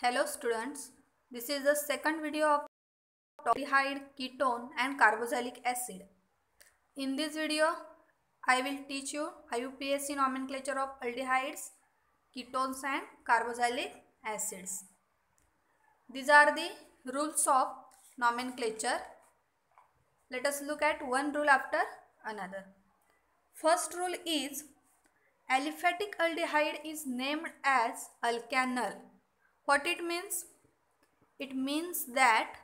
Hello students, this is the second video of aldehyde, ketone and carboxylic acid. In this video, I will teach you IUPAC nomenclature of aldehydes, ketones and carboxylic acids. These are the rules of nomenclature. Let us look at one rule after another. First rule is aliphatic aldehyde is named as alkanal what it means? It means that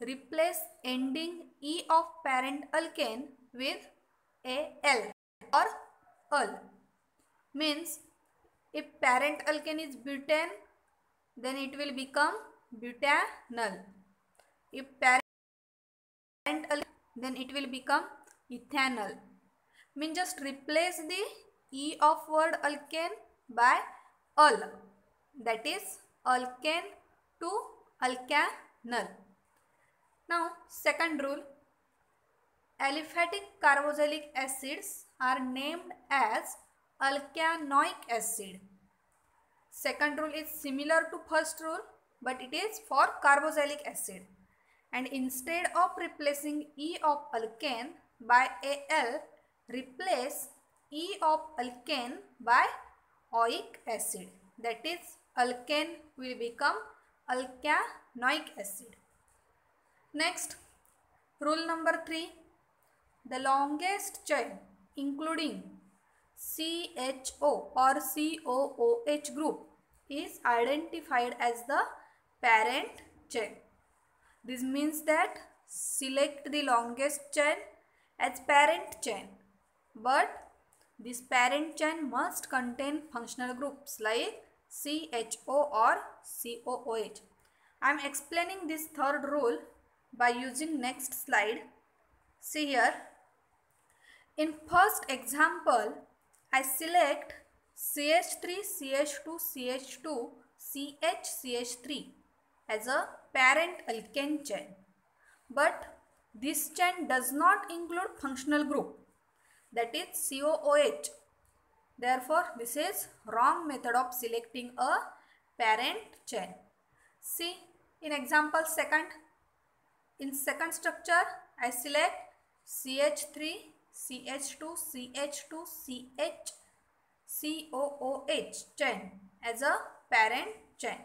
replace ending E of parent alkane with AL or al. Means if parent alkane is butane then it will become butanal. If parent alkane then it will become ethanal. Means just replace the E of word alkane by al that is alkane to alkanal. Now second rule aliphatic carboxylic acids are named as alkanoic acid. Second rule is similar to first rule but it is for carboxylic acid and instead of replacing E of alkane by Al replace E of alkane by oic acid that is alkane will become alkanoic acid. Next, rule number 3. The longest chain including CHO or COOH group is identified as the parent chain. This means that select the longest chain as parent chain but this parent chain must contain functional groups like CHO or COOH. I am explaining this third rule by using next slide. See here. In first example, I select CH3, CH2, CH2, CH, CH3 as a parent alkane chain. But this chain does not include functional group that is COOH Therefore, this is wrong method of selecting a parent chain. See, in example second, in second structure, I select CH3, CH2, CH2, CH, COOH chain as a parent chain.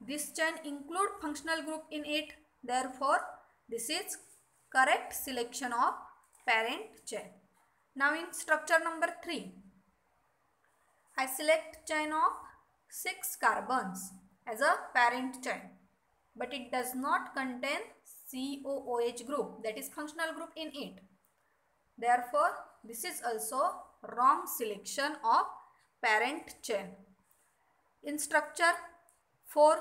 This chain include functional group in it. Therefore, this is correct selection of parent chain. Now in structure number 3, I select chain of 6 carbons as a parent chain but it does not contain COOH group that is functional group in it. Therefore, this is also wrong selection of parent chain. In structure 4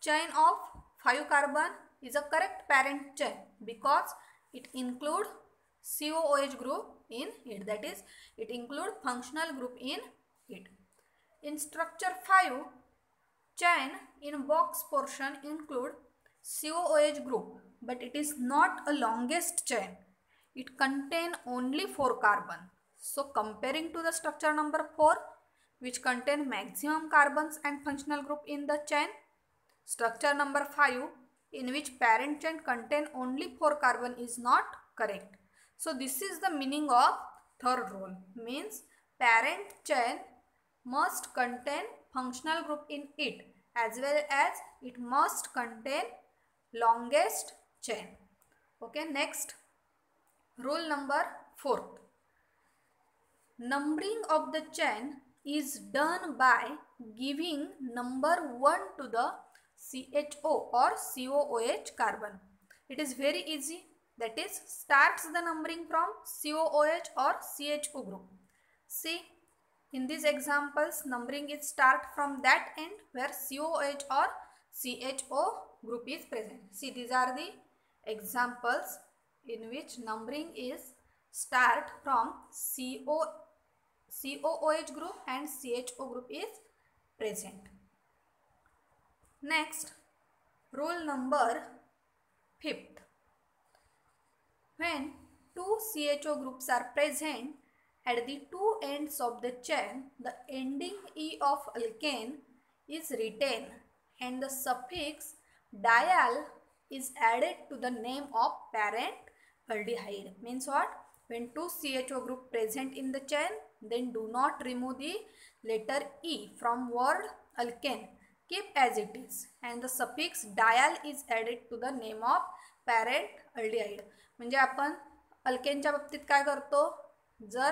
chain of 5 carbon is a correct parent chain because it include COOH group in it that is it include functional group in it. In structure 5 chain in box portion include COOH group but it is not a longest chain. It contain only 4 carbon. So comparing to the structure number 4 which contain maximum carbons and functional group in the chain structure number 5 in which parent chain contain only 4 carbon is not correct. So this is the meaning of third rule means parent chain must contain functional group in it as well as it must contain longest chain. Okay next rule number fourth. Numbering of the chain is done by giving number 1 to the CHO or COOH carbon. It is very easy that is starts the numbering from COOH or CHO group. See in these examples numbering is start from that end where COOH or CHO group is present. See these are the examples in which numbering is start from CO, COOH group and CHO group is present. Next rule number fifth when two CHO groups are present at the two ends of the chain, the ending E of alkane is written and the suffix dial is added to the name of parent aldehyde. Means what? When two CHO group present in the chain, then do not remove the letter E from word alkane. Keep as it is. And the suffix dial is added to the name of parent aldehyde म्हणजे आपण अल्केनच्या बाबतीत काय करतो? जर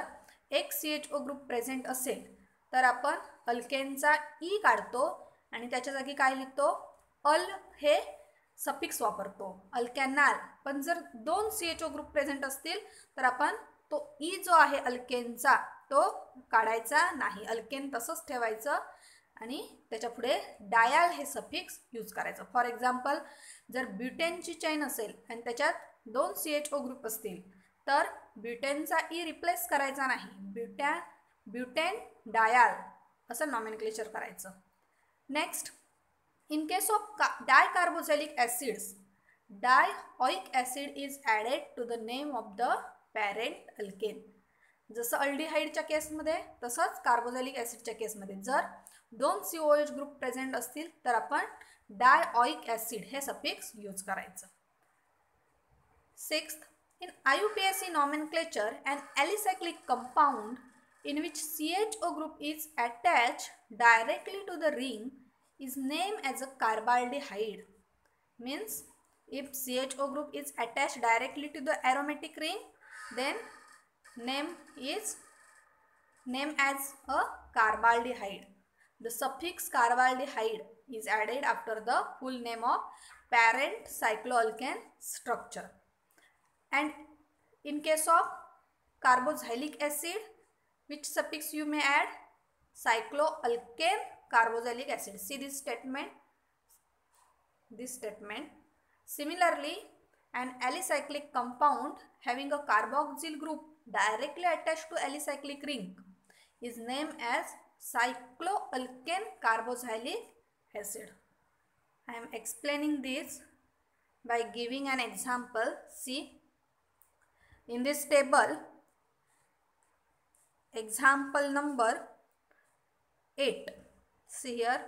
एक C H O group present असेल तर आपण अल्केनचा ई काढतो आणि त्याच्या जागी काय लिहितो? अल हे सफिक्स वापरतो. अल्कॅनाल. पण जर दोन C H O group present असतील तर आपण तो ई जो आहे अल्केनचा तो काढायचा नाही. अल्केन तसंच ठेवायचं आणि त्याच्यापुढे डायाल हे सफिक्स यूज करायचं. फॉर एक्झाम्पल जर ब्युटेनची चैन असेल आणि त्याच्यात दोन सी एच ओ ग्रुप असतील तर ब्युटेनचा e ई रिप्लेस करायचा नाही. ब्युटॅ ब्युटेन डायाल असं नॉमिनक्लेचर करायचं. नेक्स्ट इन केस ऑफ का di dicarboxylic acids di oic acid is added to the name of the parent alkane जसं अल्डिहाईडच्या केसमध्ये तसंच कार्बोझॅलिक ॲसिडच्या केसमध्ये जर दोन C O H group present असतील तर आपण डायऑइक ॲसिड हे सफिक्स यूज़ करायचं sixth In IUPAC nomenclature, an alicyclic compound in which CHO group is attached directly to the ring is named as a carbaldehyde. Means if CHO group is attached directly to the aromatic ring, then name is named as a carbaldehyde. The suffix carbaldehyde is added after the full name of parent cycloalkane structure. And in case of carboxylic acid which suffix you may add? Cycloalkane carboxylic acid. See this statement? This statement. Similarly an alicyclic compound having a carboxyl group directly attached to alicyclic ring is named as cycloalkane carboxylic acid i am explaining this by giving an example see in this table, example number 8. See here,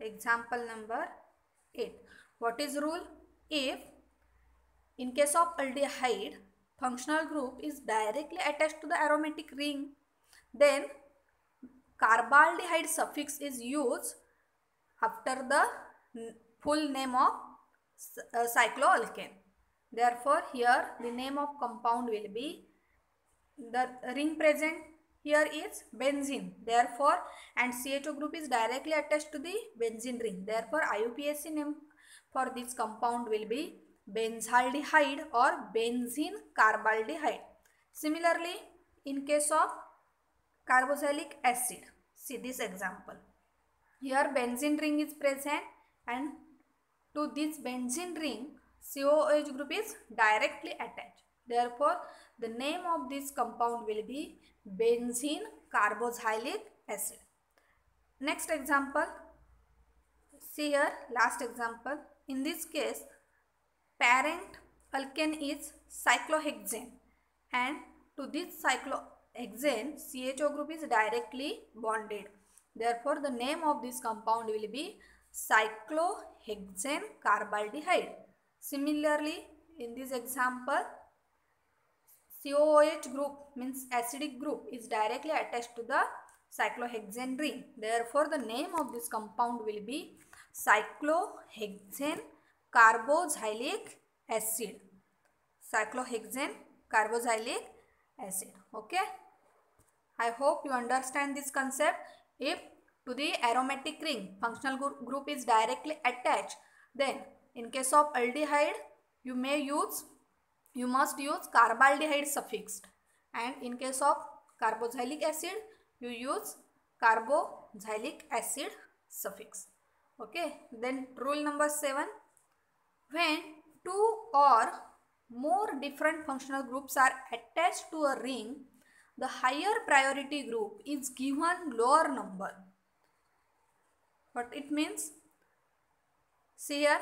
example number 8. What is rule? If in case of aldehyde, functional group is directly attached to the aromatic ring, then carbaldehyde suffix is used after the full name of uh, cycloalkane. Therefore, here the name of compound will be the ring present here is benzene. Therefore, and CHO group is directly attached to the benzene ring. Therefore, IUPAC name for this compound will be benzaldehyde or benzene carbaldehyde. Similarly, in case of carboxylic acid, see this example. Here benzene ring is present and to this benzene ring COOH group is directly attached. Therefore, the name of this compound will be benzene carboxylic acid. Next example, see here last example. In this case, parent alkane is cyclohexane and to this cyclohexane CHO group is directly bonded. Therefore, the name of this compound will be cyclohexane carbaldehyde. Similarly, in this example, COOH group means acidic group is directly attached to the cyclohexane ring. Therefore, the name of this compound will be cyclohexane carboxylic acid. Cyclohexane carboxylic acid. Okay. I hope you understand this concept. If to the aromatic ring functional group is directly attached, then in case of aldehyde, you may use, you must use carbaldehyde suffix. And in case of carboxylic acid, you use carboxylic acid suffix. Okay, then rule number 7. When two or more different functional groups are attached to a ring, the higher priority group is given lower number. What it means? See here,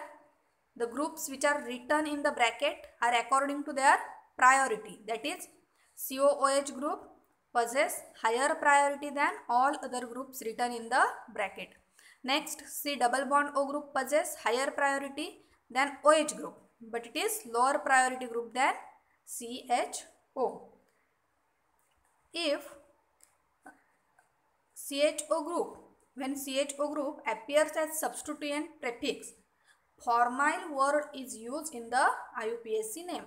the groups which are written in the bracket are according to their priority that is COOH group possess higher priority than all other groups written in the bracket. Next, C double bond O group possess higher priority than OH group, but it is lower priority group than CHO. If CHO group, when CHO group appears as substituent prefix, formyl word is used in the IUPAC name.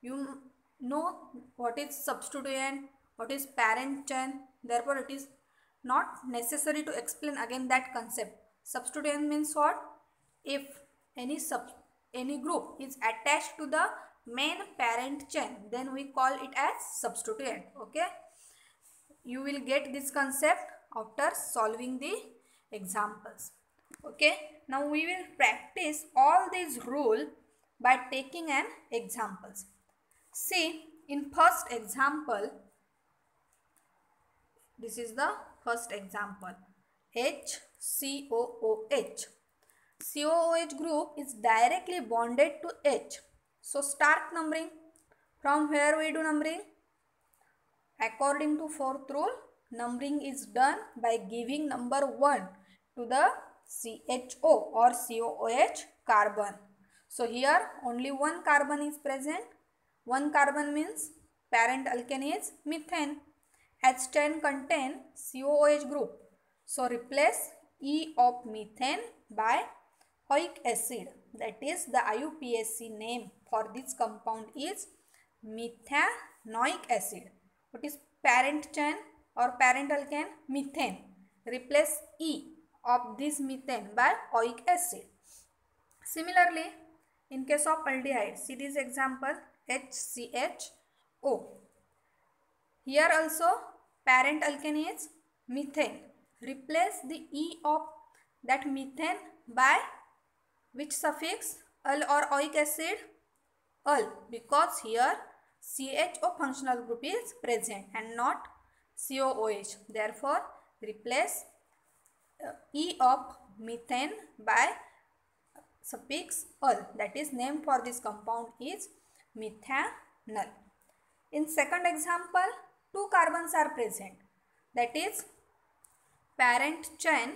You know what is substituent, what is parent chain, therefore it is not necessary to explain again that concept. Substituent means what? If any sub any group is attached to the main parent chain then we call it as substituent okay you will get this concept after solving the examples okay now we will practice all these rule by taking an examples see in first example this is the first example HCOOH COOH group is directly bonded to H. So start numbering. From where we do numbering? According to fourth rule, numbering is done by giving number 1 to the CHO or COOH carbon. So here only one carbon is present. One carbon means parent alkane is methane. H10 contain COOH group. So replace E of methane by oic acid that is the IUPAC name for this compound is methanoic acid. What is parent chain or parent alkane? Methane. Replace E of this methane by oic acid. Similarly, in case of aldehyde, see this example HCHO. Here also parent alkane is methane. Replace the E of that methane by which suffix al or oic acid al because here CHO functional group is present and not COOH. Therefore, replace uh, E of methane by suffix al that is name for this compound is methanol. In second example, two carbons are present that is parent chain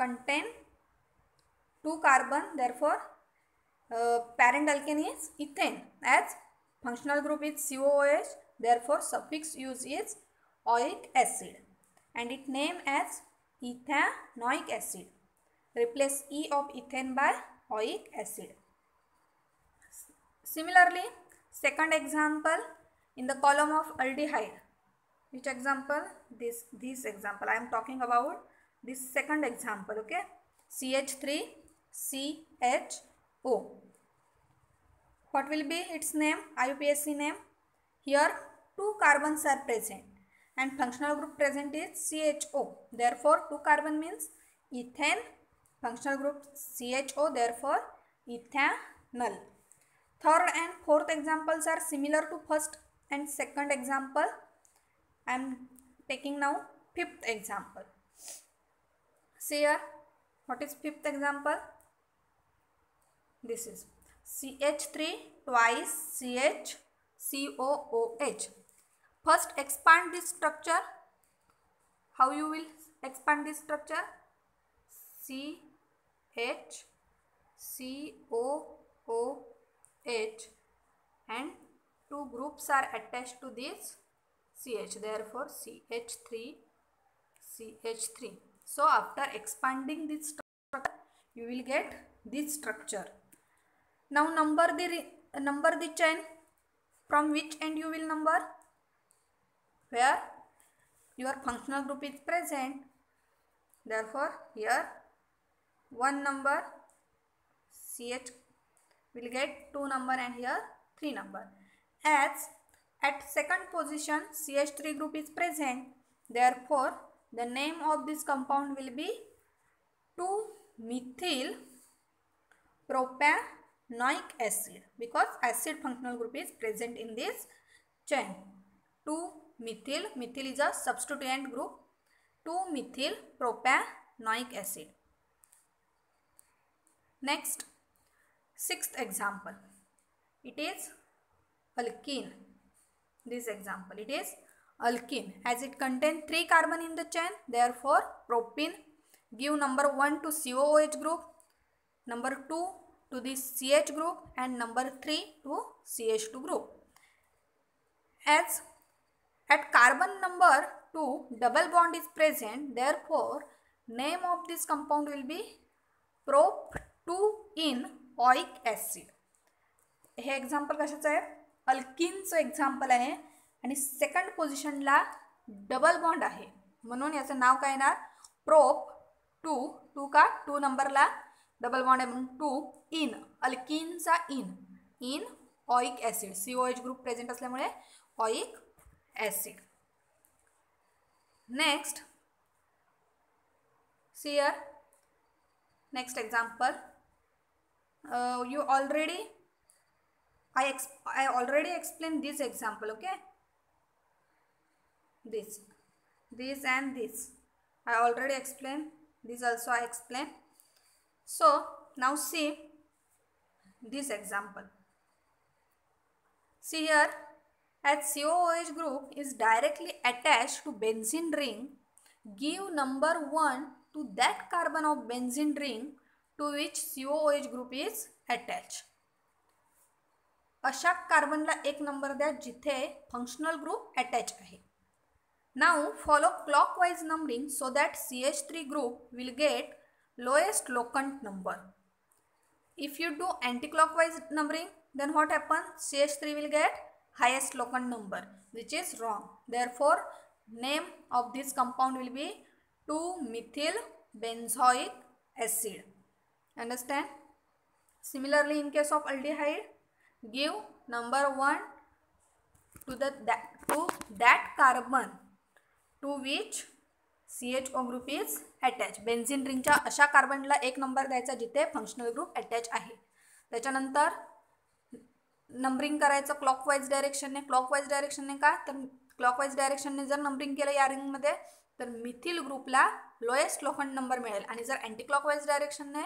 contain 2 carbon therefore uh, parent alkane is ethane as functional group is COOH therefore suffix used is oic acid and it name as ethanoic acid. Replace E of ethane by oic acid. Similarly, second example in the column of aldehyde. Which example? This, this example. I am talking about this second example. Okay. CH3 CHO. What will be its name? IUPAC name. Here two carbons are present and functional group present is CHO. Therefore, two carbon means ethane. Functional group CHO. Therefore, ethanal. Third and fourth examples are similar to first and second example. I am taking now fifth example. See here, what is fifth example? This is CH3 twice CH COOH. First expand this structure. How you will expand this structure? CH COOH and two groups are attached to this CH. Therefore, CH3 CH3. So, after expanding this structure, you will get this structure. Now number the number the chain from which end you will number where your functional group is present. Therefore here one number CH will get two number and here three number. As at second position CH3 group is present. Therefore the name of this compound will be 2-methyl propane noic acid because acid functional group is present in this chain. 2-methyl, methyl is a substituent group, 2-methyl propanoic acid. Next, sixth example. It is alkene. This example, it is alkene as it contains 3 carbon in the chain therefore propene give number 1 to COOH group number 2 to the CH group and number 3 to CH2 group as at carbon number 2 double bond is present therefore name of this compound will be prop2-in-oic acid हे example कशाचं आहे अल्किनचं example आहे आणि second पोझिशनला double bond आहे म्हणून याचं नाव काय येणार प्रोप टू टू का टू नंबरला double bond M two in अल्किनचा in in oic acid C O H group present असल्यामुळे oic acid next see here next example you already I ex I already explain this example okay this this and this I already explain this also I explain So, now see this example. See here, as COOH group is directly attached to benzene ring, give number 1 to that carbon of benzene ring to which COOH group is attached. अशा कार्बनला एक number द्या जिथे functional group attach आहे नाव follow clockwise numbering so that C H three group will get lowest locant number. If you do anticlockwise numbering, then what happens? CH3 will get highest locant number, which is wrong. Therefore, name of this compound will be 2-methyl benzoic acid. Understand? Similarly, in case of aldehyde, give number 1 to, the, that, to that carbon to which C H O group is attach benzene रिंगच्या अशा कार्बनला एक number द्यायचा जिथे functional group attach आहे. त्याच्यानंतर numbering करायचं clockwise डायरेक्शनने clockwise डायरेक्शनने का? तर क्लॉकवाईज डायरेक्शनने जर नंबरिंग केलं या रिंगमध्ये तर मिथिल ग्रुपला लोएस्ट लोखंड नंबर मिळेल. आणि जर अँटी क्लॉकवाईज डायरेक्शनने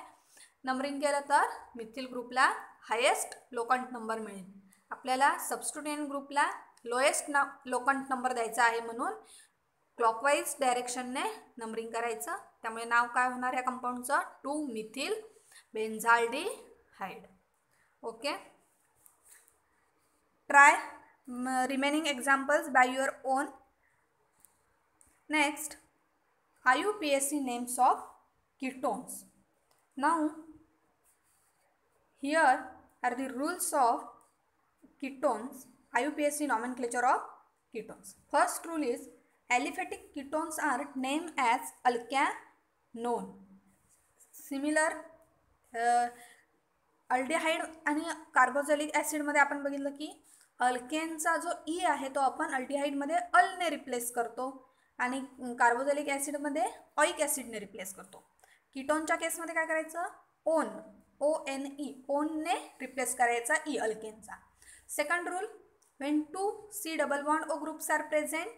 नंबरिंग केलं तर मिथिल ग्रुपला हायेस्ट लोखंड नंबर मिळेल. आपल्याला सबस्टुडंट ग्रुपला लोएस्ट न लोकंट नंबर द्यायचा आहे म्हणून क्लॉकवाईज डायरेक्शनने नंबरिंग करायचं. त्यामुळे नाव काय होणार या कंपाऊंडचं two methyl benzaldehyde okay? Try remaining examples by your own next I U P S C names of ketones now here are the rules of ketones I U P S C nomenclature of ketones first rule is aliphatic ketones are named as alkanone. Similar uh, aldehyde आणि कार्बोझॅलिक ॲसिडमध्ये आपण बघितलं की अल्केनचा जो ई आहे तो आपण अल्डिहाईडमध्ये अलने replace करतो आणि कार्बोझॅलिक ॲसिडमध्ये ऑइक ॲसिडने रिप्लेस करतो. किटोनच्या केसमध्ये काय करायचं? ओन ओ एन ई ओनने रिप्लेस करायचा E अल्केनचा second rule when two C double bond O groups are present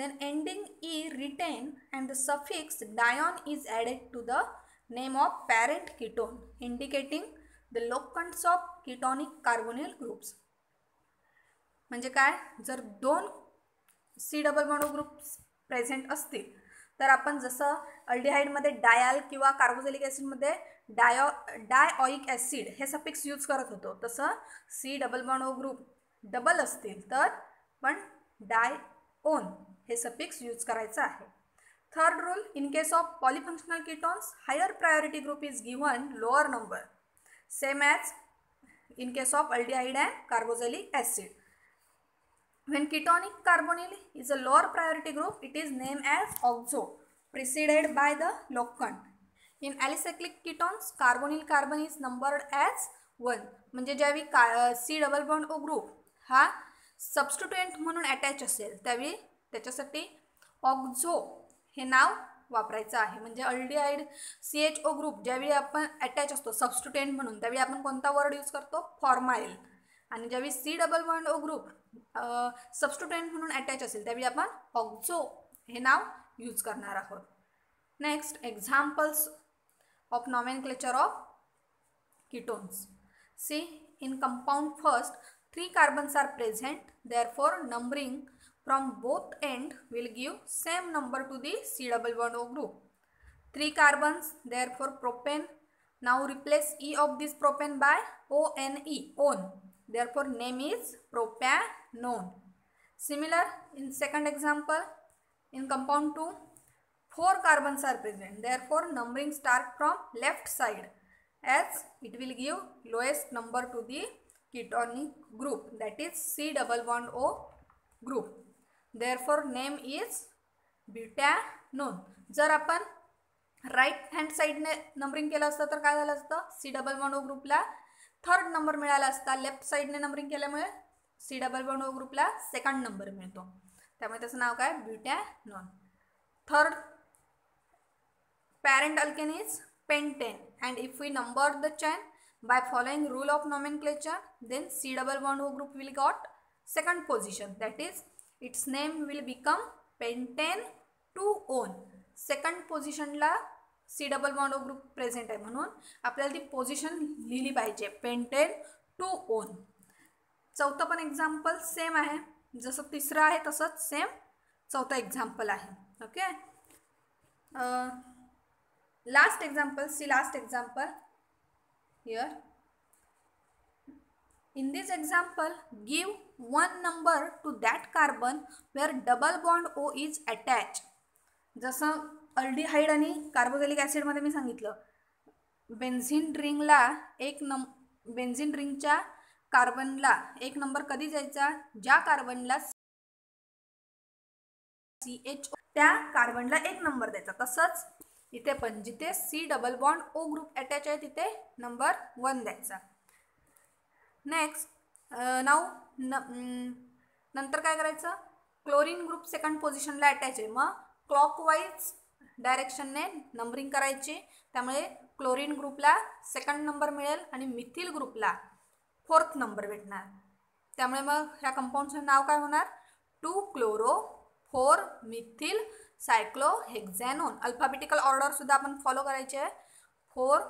then ending E retain and the suffix dion is added to the name of parent ketone indicating the locants of ketonic carbonyl groups. म्हणजे काय? जर दोन C double mono groups present असतील तर आपण जसं अल्डिहाईडमध्ये dial किंवा कार्बोझेलिक ॲसिडमध्ये डायो डायऑइक ॲसिड हे सफिक्स यूज करत होतो तसं C double mono group double असतील तर पण डाय ओन हे सफिक्स यूज करायचं आहे. Third rule in case of polyfunctional ketones higher priority group is given lower number same as in case of aldehyde and carboxylic acid When ketonic carbonyl is a lower priority group, it is named as oxo, preceded by the locant. In alicyclic ketones carbonyl carbon is numbered as one म्हणजे ज्यावेळी का C double bond O group हा substituent म्हणून attach असेल त्यावेळी त्याच्यासाठी oxo हे नाव वापरायचं आहे. म्हणजे aldehyde C H O group ज्यावेळी आपण अटॅच असतो सबस्टिट्युएंट म्हणून त्यावेळी आपण कोणता वर्ड यूज करतो? फॉर्माईल आणि ज्यावेळी C double one O group substituent म्हणून अटॅच असेल त्यावेळी आपण ऑक्झो हे नाव यूज करणार आहोत. Next examples of nomenclature of ketones see in compound first three carbons are present there for numbering from both end will give same number to the C double bond O group. 3 carbons therefore propane. Now replace E of this propane by ONE, on. Therefore name is propanone. Similar in second example in compound 2 4 carbons are present. Therefore numbering start from left side as it will give lowest number to the ketonic group that is C double bond O group. Therefore name is butanone. जर आपण right hand साईडने numbering केलं असतं तर काय झालं असतं? C double one O ग्रुपला थर्ड नंबर मिळाला असता. लेफ्ट साईडने नंबरिंग केल्यामुळे सी डबल वन ओ ग्रुपला सेकंड नंबर मिळतो. त्यामुळे त्याचं नाव काय? Butanone third parent alkane is pentane and if we number the chain by rule of of clutcher then C double one O group will got second position that is its name will become pentane two one second पोझिशनला C double bond O group present आहे म्हणून आपल्याला ती position लिहिली पाहिजे. Pentane two one चौथं पण example same आहे. जसं तिसरं आहे तसंच सेम चौथं एक्झाम्पल आहे. Okay last example see last example here in this example give one number to that carbon where double bond O is attached. जसं अल्डिहाइड आणि कार्बोझॅलिक ॲसिडमध्ये मी सांगितलं बेन्झिन रिंगला एक नम बेन्झिन रिंगच्या कार्बनला एक नंबर कधी जायचा ज्या कार्बनला सी एच त्या कार्बनला एक नंबर द्यायचा. तसंच इथे पण जिथे C double bond O group attach आहे तिथे नंबर वन द्यायचा. नेक्स्ट नाऊ न नंतर काय करायचं? क्लोरीन ग्रुप सेकंड पोझिशनला अटॅच आहे. मग क्लॉकवाईज डायरेक्शनने नंबरिंग करायची. त्यामुळे क्लोरीन ग्रुपला सेकंड नंबर मिळेल आणि मिथिल ग्रुपला फोर्थ नंबर भेटणार. त्यामुळे मग ह्या कंपाऊंडचं नाव काय होणार? Two chloro four methyl cyclohexanone alphabetical ऑर्डरसुद्धा आपण फॉलो करायचे. आहे four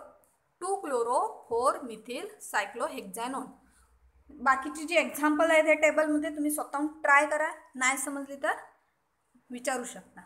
two chloro four methyl cyclohexanone बाकीची जी एक्झाम्पल आहेत त्या टेबलमध्ये तुम्ही स्वतःहून ट्राय करा. नाही समजली तर विचारू शकता.